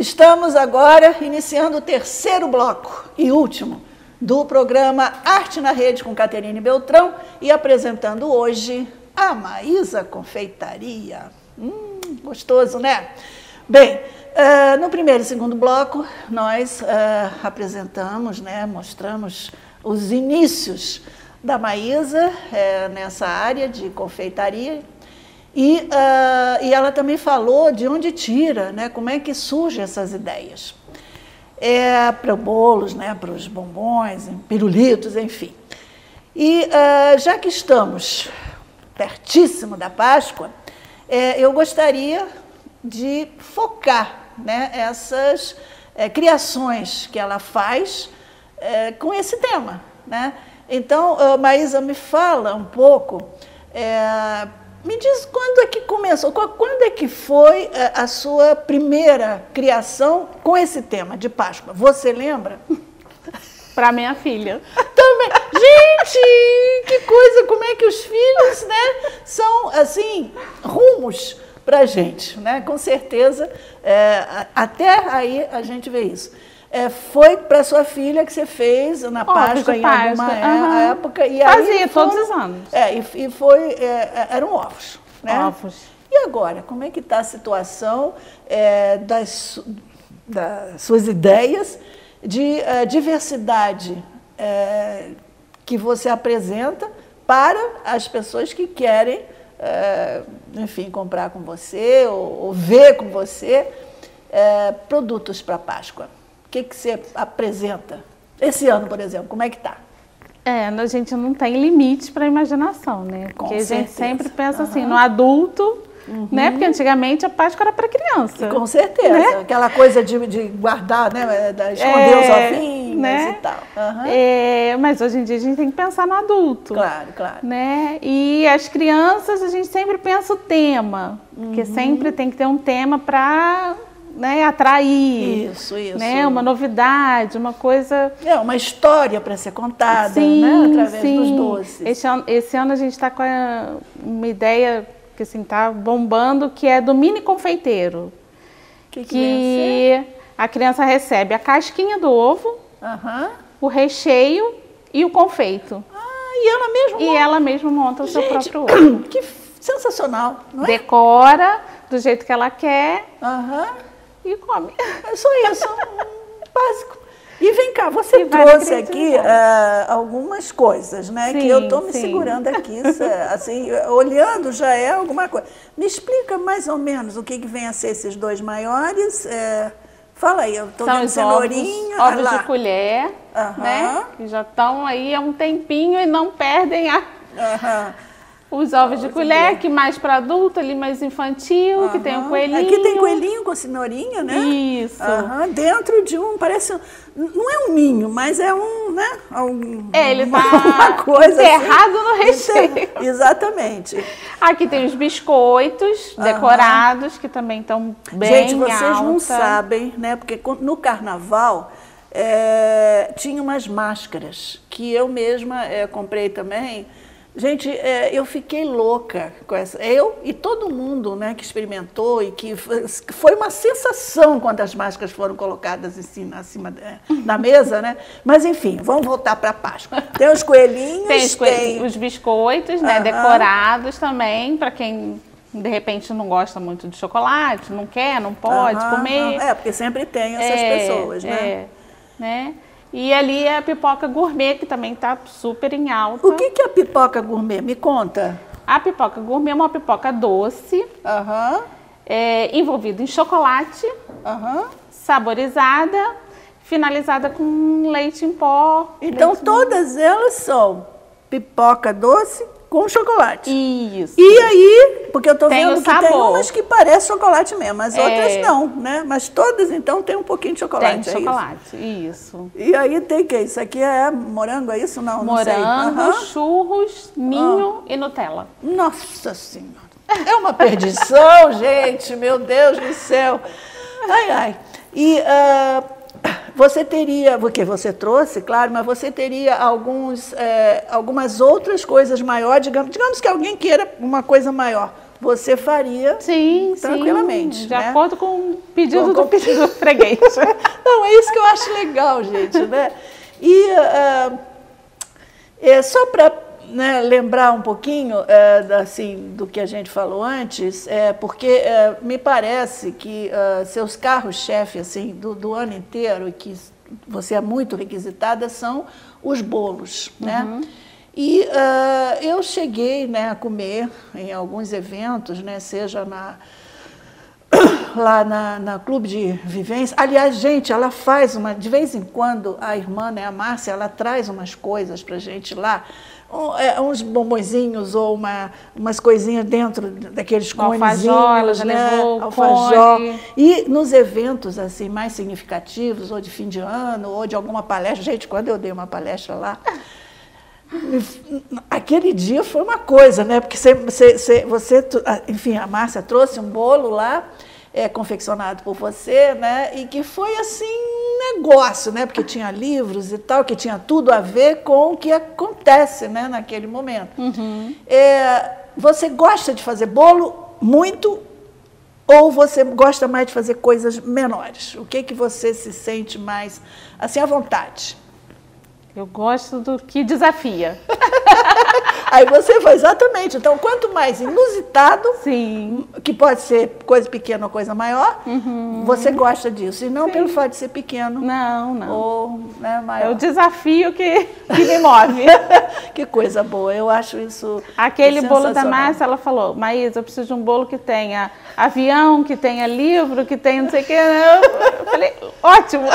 Estamos agora iniciando o terceiro bloco e último do programa Arte na Rede com Caterine Beltrão e apresentando hoje a Maísa Confeitaria. Hum, gostoso, né? Bem, uh, no primeiro e segundo bloco, nós uh, apresentamos, né, mostramos os inícios da Maísa uh, nessa área de confeitaria e, uh, e ela também falou de onde tira, né, como é que surgem essas ideias. É, para bolos, né, para os bombons, pirulitos, enfim. E uh, já que estamos pertíssimo da Páscoa, é, eu gostaria de focar né, essas é, criações que ela faz é, com esse tema. Né? Então, uh, Maísa, me fala um pouco é, me diz quando é que começou, quando é que foi eh, a sua primeira criação com esse tema de Páscoa? Você lembra? Para minha filha. Também. Gente, que coisa, como é que os filhos, né, são assim, rumos para a gente, né? Com certeza, é, até aí a gente vê isso. É, foi para sua filha que você fez na Páscoa, em alguma uhum. época. E Fazia todos os anos. É, e, e foi, é, é, eram ovos. Né? Ovos. E agora, como é que está a situação é, das, das, suas ideias de diversidade que você apresenta para as pessoas que querem, enfim, comprar com você ou, ou ver com você produtos para Páscoa? O que, que você apresenta? Esse ano, por exemplo, como é que está? É, a gente não tem limite para a imaginação, né? Porque a gente sempre pensa uhum. assim, no adulto, uhum. né? Porque antigamente a Páscoa era para criança. Com certeza. Né? Aquela coisa de, de guardar, né? De esconder é, os ovinhos né? e tal. Uhum. É, mas hoje em dia a gente tem que pensar no adulto. Claro, claro. Né? E as crianças, a gente sempre pensa o tema. Porque uhum. sempre tem que ter um tema para né, atrair. Isso, isso. Né, uma novidade, uma coisa. É, uma história para ser contada, sim, né, através sim. dos doces. Esse ano, esse ano a gente está com a, uma ideia que assim, está bombando, que é do mini confeiteiro. Que, que, que a criança recebe a casquinha do ovo, uhum. o recheio e o confeito. Ah, e ela mesma E monta. ela mesma monta o seu próprio ovo. Que sensacional, não é? Decora do jeito que ela quer. Aham. E come. É só isso, básico. E vem cá, você e trouxe aqui uh, algumas coisas, né? Sim, que eu estou me sim. segurando aqui, assim, olhando já é alguma coisa. Me explica mais ou menos o que, que vem a ser esses dois maiores. É, fala aí, eu estou vendo cenourinha. Ovos, ovos de colher, uhum. né? Que já estão aí há um tempinho e não perdem a. Uhum. Os ovos de colher, que mais para adulto, ali mais infantil, que tem o um coelhinho. Aqui tem coelhinho com cenourinha, né? Isso. Uhum. Dentro de um, parece, não é um ninho, mas é um, né? Um, é, ele tá uma coisa enterrado assim. no recheio. Exatamente. Aqui tem os biscoitos uhum. decorados, que também estão bem Gente, vocês alta. não sabem, né? Porque no carnaval... É, tinha umas máscaras que eu mesma é, comprei também Gente, é, eu fiquei louca com essa. Eu e todo mundo né, que experimentou e que foi uma sensação quando as máscaras foram colocadas assim, acima da mesa, né? Mas enfim, vamos voltar para a Páscoa. Tem os coelhinhos, tem os, tem... os biscoitos, né, decorados também, para quem de repente não gosta muito de chocolate, não quer, não pode comer. É, porque sempre tem essas é, pessoas, né? É, né? E ali é a pipoca gourmet, que também está super em alta. O que, que é a pipoca gourmet? Me conta. A pipoca gourmet é uma pipoca doce, uhum. é, envolvida em chocolate, uhum. saborizada, finalizada com leite em pó. Então todas elas são pipoca doce com chocolate. Isso. E aí, porque eu tô tem vendo que tem umas que parecem chocolate mesmo, as é. outras não, né? Mas todas então tem um pouquinho de chocolate. Tem é chocolate, isso? isso. E aí tem que isso aqui é morango, é isso não? Morango, não churros, ninho ah. e Nutella. Nossa senhora. É uma perdição, gente, meu Deus do céu. Ai, ai. E uh, você teria, porque você trouxe, claro, mas você teria alguns, é, algumas outras coisas maiores, digamos, digamos que alguém queira uma coisa maior. você faria sim, tranquilamente. Sim, de né? acordo com o pedido com, do, pedido do freguês. Não, é isso que eu acho legal, gente, né? E uh, é, só para né, lembrar um pouquinho é, assim, do que a gente falou antes, é, porque é, me parece que uh, seus carros-chefe assim, do, do, ano inteiro, e que você é muito requisitada, são os bolos. Né? Uhum. E uh, eu cheguei né, a comer em alguns eventos, né, seja na, lá na, na Clube de Vivência. Aliás, gente, ela faz uma. De vez em quando, a irmã, né, a Márcia, ela traz umas coisas para gente lá. É, uns bombonzinhos ou uma, umas coisinhas dentro daqueles conezinhos, alfajor, né? alfajor. E nos eventos assim mais significativos, ou de fim de ano, ou de alguma palestra. Gente, quando eu dei uma palestra lá, aquele dia foi uma coisa, né? Porque você, você, você enfim, a Márcia trouxe um bolo lá é, confeccionado por você, né? E que foi assim um negócio, né? Porque tinha livros e tal, que tinha tudo a ver com o que acontece, né? Naquele momento. Uhum. É, você gosta de fazer bolo muito ou você gosta mais de fazer coisas menores? O que que você se sente mais assim à vontade? Eu gosto do que desafia. Aí você foi exatamente. Então, quanto mais inusitado, Sim. que pode ser coisa pequena ou coisa maior, uhum. você gosta disso. E não Sim. pelo fato de ser pequeno. Não, não. Ou né, maior. É o desafio que, que me move. que coisa boa. Eu acho isso. Aquele bolo da Márcia, ela falou: Maísa, eu preciso de um bolo que tenha avião, que tenha livro, que tenha não sei o que. Eu falei: ótimo.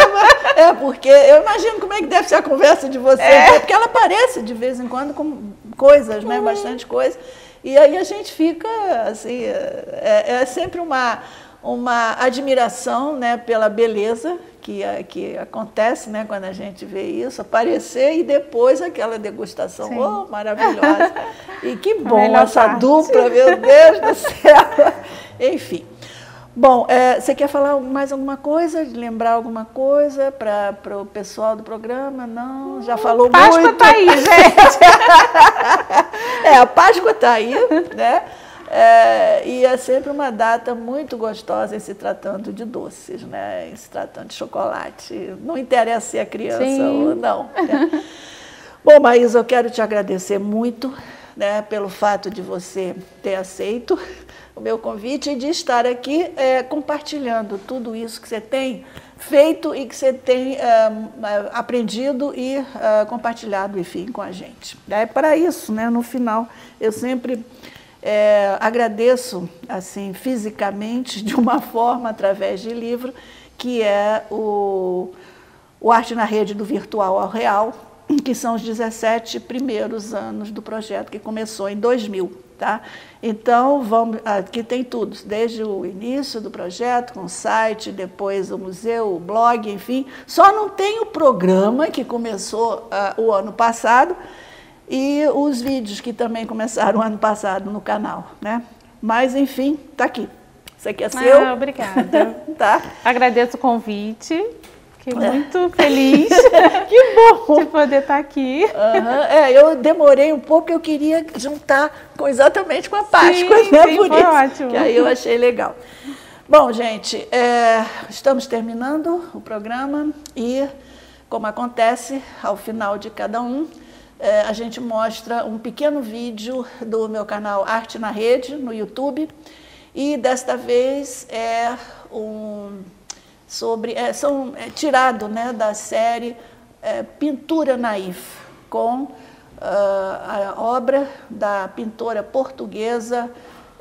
É, porque eu imagino como é que deve ser a conversa de vocês. É. Né? Porque ela aparece de vez em quando com coisas, né? Uhum. Bastante coisa. E aí a gente fica, assim, é, é sempre uma, uma admiração né, pela beleza que, que acontece né, quando a gente vê isso aparecer e depois aquela degustação Sim. oh, maravilhosa. E que bom essa parte. dupla, meu Deus do céu. Enfim. Bom, é, você quer falar mais alguma coisa, lembrar alguma coisa para o pessoal do programa? Não, já falou Páscoa muito. Páscoa está aí, gente. é, a Páscoa está aí, né? É, e é sempre uma data muito gostosa em se tratando de doces, né? Em se tratando de chocolate. Não interessa se é criança Sim. ou não. Né? Bom, Maísa, eu quero te agradecer muito né, pelo fato de você ter aceito o meu convite e de estar aqui é, compartilhando tudo isso que você tem feito e que você tem é, é aprendido e é, compartilhado, enfim, com a gente. É para isso, né, no final, eu sempre é, agradeço, assim, fisicamente, de uma forma, através de livro, que é o, o Arte na Rede do Virtual ao Real, que são os 17 primeiros anos do projeto, que começou em 2000. Tá? Então, vamos, aqui tem tudo, desde o início do projeto, com o site, depois o museu, o blog, enfim. Só não tem o programa que começou uh, o ano passado e os vídeos que também começaram o ano passado no canal. Né? Mas, enfim, está aqui. Isso aqui é seu. Ah, obrigada. tá? Agradeço o convite. Fiquei muito feliz que bom. de poder estar aqui. Uhum. É, eu demorei um pouco, eu queria juntar com, exatamente com a Páscoa, sim, né? Sim, Por foi isso, ótimo. Que aí eu achei legal. Bom, gente, é, estamos terminando o programa e, como acontece ao final de cada um, é, a gente mostra um pequeno vídeo do meu canal Arte na Rede, no YouTube. E desta vez é um sobre é, são é, tirado né, da série é, Pintura Naif, com uh, a obra da pintora portuguesa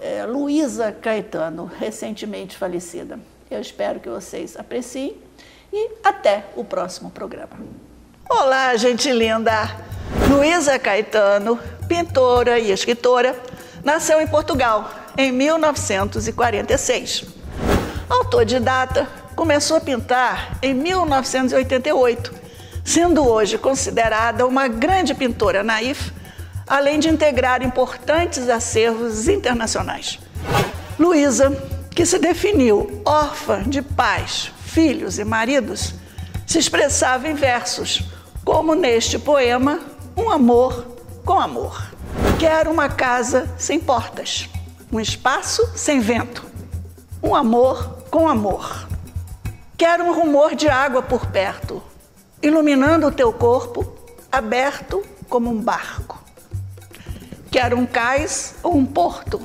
é, Luísa Caetano, recentemente falecida. Eu espero que vocês apreciem e até o próximo programa. Olá, gente linda! Luísa Caetano, pintora e escritora, nasceu em Portugal em 1946. Autodidata, começou a pintar em 1988, sendo hoje considerada uma grande pintora naif, além de integrar importantes acervos internacionais. Luísa, que se definiu órfã de pais, filhos e maridos, se expressava em versos, como neste poema Um Amor com Amor. Quero uma casa sem portas, um espaço sem vento, um amor com amor. Quero um rumor de água por perto, iluminando o teu corpo, aberto como um barco. Quero um cais ou um porto,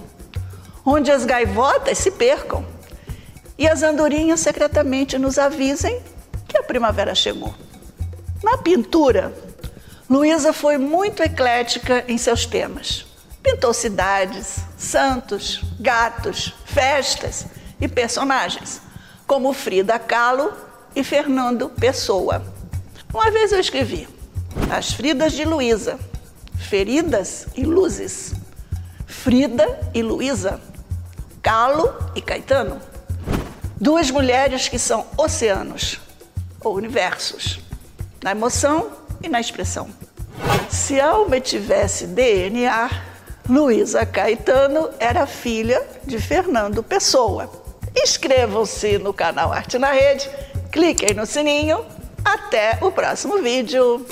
onde as gaivotas se percam e as andorinhas secretamente nos avisem que a primavera chegou. Na pintura, Luísa foi muito eclética em seus temas. Pintou cidades, santos, gatos, festas e personagens, como Frida Kahlo e Fernando Pessoa. Uma vez eu escrevi As Fridas de Luísa, Feridas e Luzes, Frida e Luísa, Calo e Caetano. Duas mulheres que são oceanos ou universos, na emoção e na expressão. Se alma tivesse DNA, Luísa Caetano era filha de Fernando Pessoa. Inscrevam-se no canal Arte na Rede, cliquem no sininho. Até o próximo vídeo.